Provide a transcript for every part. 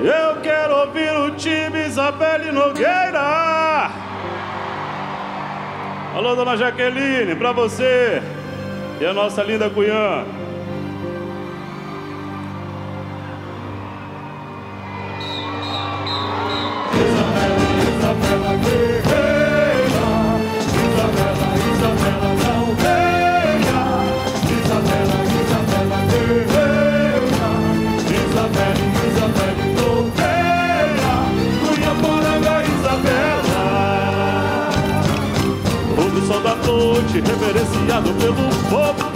Eu quero ouvir o time Isabelle Nogueira. Alô, dona Jaqueline, pra você e a nossa linda cunhã. Noite, reverenciado pelo povo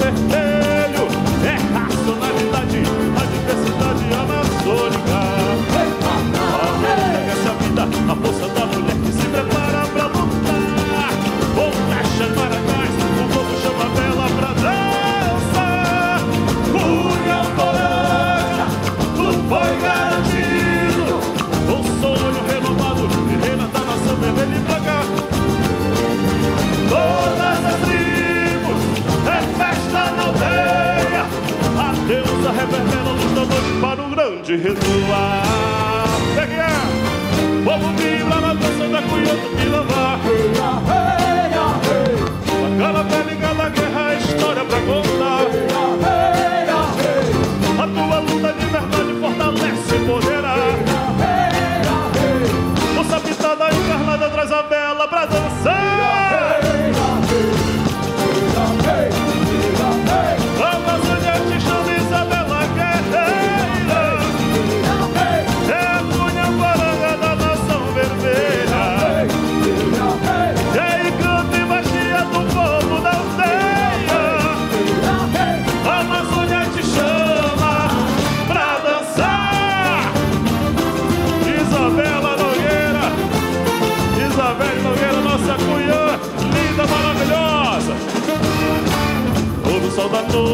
para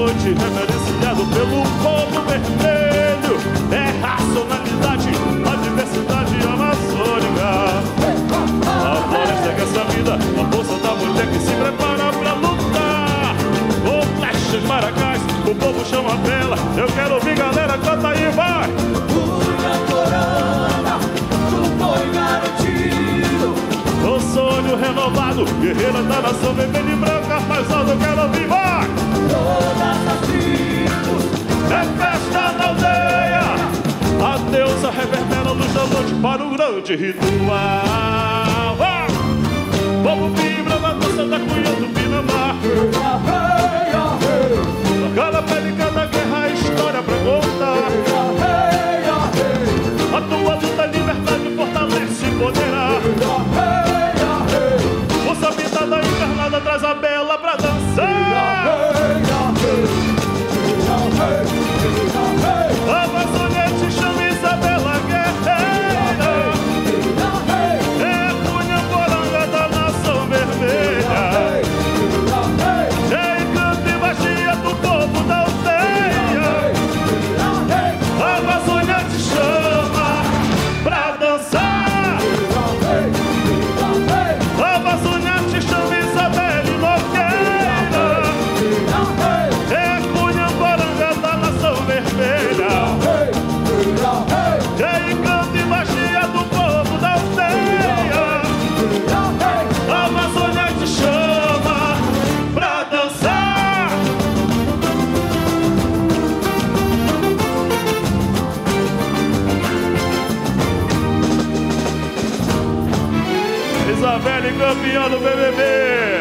noite, reverenciado pelo povo vermelho. É racionalidade, a diversidade amazônica. A floresta que essa vida, a força da mulher que se prepara pra lutar. Com flechas maracás, o povo chama a vela. Eu quero ouvir galera, canta aí, vai! Corona, tu foi garantido. O sonho renovado, guerreira da nação vermelha e branca, alto eu quero ouvir, vai! É festa na aldeia, a deusa reverbera luz da noite para o grande ritual. Ah! Povo vibra na dança da cunha do Pinamar. Campeão do BBB.